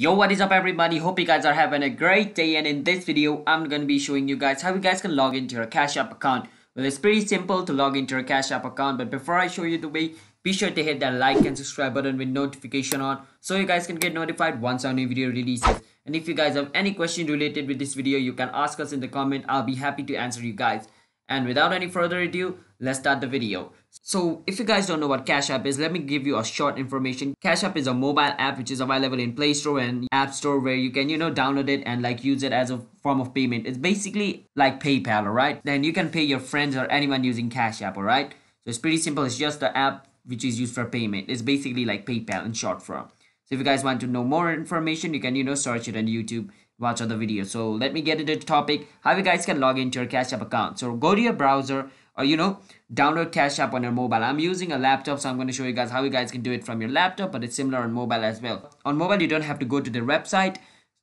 Yo, what is up everybody? Hope you guys are having a great day and in this video, I'm to be showing you guys how you guys can log into your Cash App account. Well, it's pretty simple to log into your Cash App account, but before I show you the way, be sure to hit that like and subscribe button with notification on so you guys can get notified once our new video releases. And if you guys have any question related with this video, you can ask us in the comment. I'll be happy to answer you guys. And without any further ado, let's start the video. So if you guys don't know what Cash App is, let me give you a short information. Cash App is a mobile app which is available in Play Store and App Store where you can, you know, download it and like use it as a form of payment. It's basically like PayPal, alright? Then you can pay your friends or anyone using Cash App, alright? So it's pretty simple. It's just the app which is used for payment. It's basically like PayPal in short form. So if you guys want to know more information, you can, you know, search it on YouTube watch other videos. So let me get into the topic how you guys can log into your cash app account. So go to your browser or you know download cash app on your mobile. I'm using a laptop so i'm going to show you guys how you guys can do it from your laptop but it's similar on mobile as well. On mobile you don't have to go to the website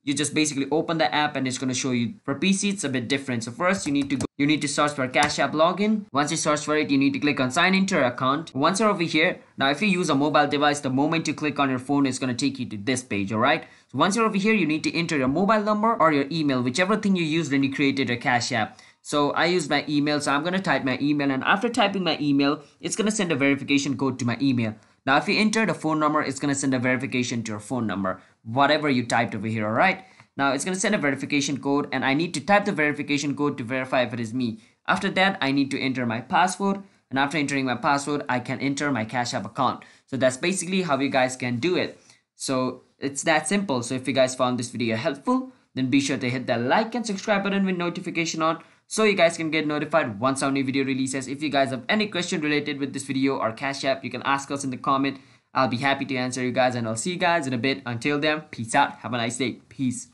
you just basically open the app and it's going to show you for pc it's a bit different. So first you need to go you need to search for cash app login. Once you search for it you need to click on sign into your account. Once you're over here now if you use a mobile device the moment you click on your phone it's going to take you to this page all right so once you're over here you need to enter your mobile number or your email whichever thing you used when you created your cash app. So I use my email so I'm going to type my email and after typing my email it's going to send a verification code to my email now, if you enter the phone number, it's going to send a verification to your phone number, whatever you typed over here, all right? Now, it's going to send a verification code and I need to type the verification code to verify if it is me. After that, I need to enter my password and after entering my password, I can enter my Cash App account. So that's basically how you guys can do it. So it's that simple. So if you guys found this video helpful, then be sure to hit that like and subscribe button with notification on so you guys can get notified once our new video releases. If you guys have any question related with this video or Cash App, you can ask us in the comment. I'll be happy to answer you guys and I'll see you guys in a bit. Until then, peace out. Have a nice day. Peace.